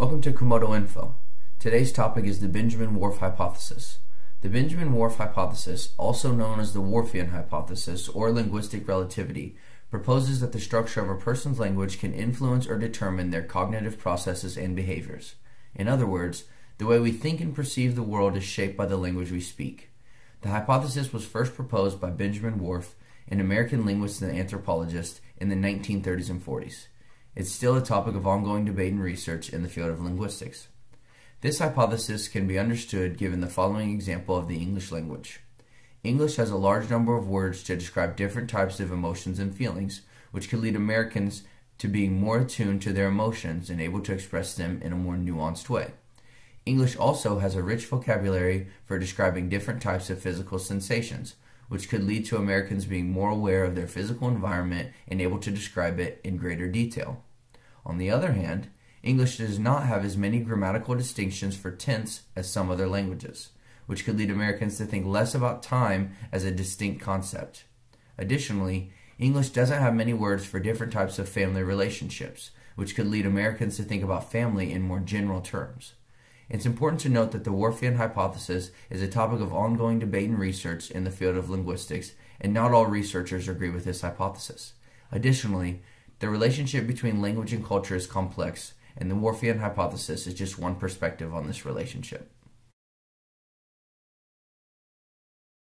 Welcome to Komodo Info. Today's topic is the Benjamin Whorf hypothesis. The Benjamin Whorf hypothesis, also known as the Whorfian hypothesis or linguistic relativity, proposes that the structure of a person's language can influence or determine their cognitive processes and behaviors. In other words, the way we think and perceive the world is shaped by the language we speak. The hypothesis was first proposed by Benjamin Whorf, an American linguist and anthropologist, in the 1930s and 40s. It's still a topic of ongoing debate and research in the field of linguistics. This hypothesis can be understood given the following example of the English language. English has a large number of words to describe different types of emotions and feelings, which could lead Americans to being more attuned to their emotions and able to express them in a more nuanced way. English also has a rich vocabulary for describing different types of physical sensations, which could lead to Americans being more aware of their physical environment and able to describe it in greater detail. On the other hand, English does not have as many grammatical distinctions for tense as some other languages which could lead Americans to think less about time as a distinct concept. Additionally, English doesn't have many words for different types of family relationships, which could lead Americans to think about family in more general terms. It's important to note that the Whorfian hypothesis is a topic of ongoing debate and research in the field of linguistics, and not all researchers agree with this hypothesis. Additionally, the relationship between language and culture is complex, and the Whorfian hypothesis is just one perspective on this relationship.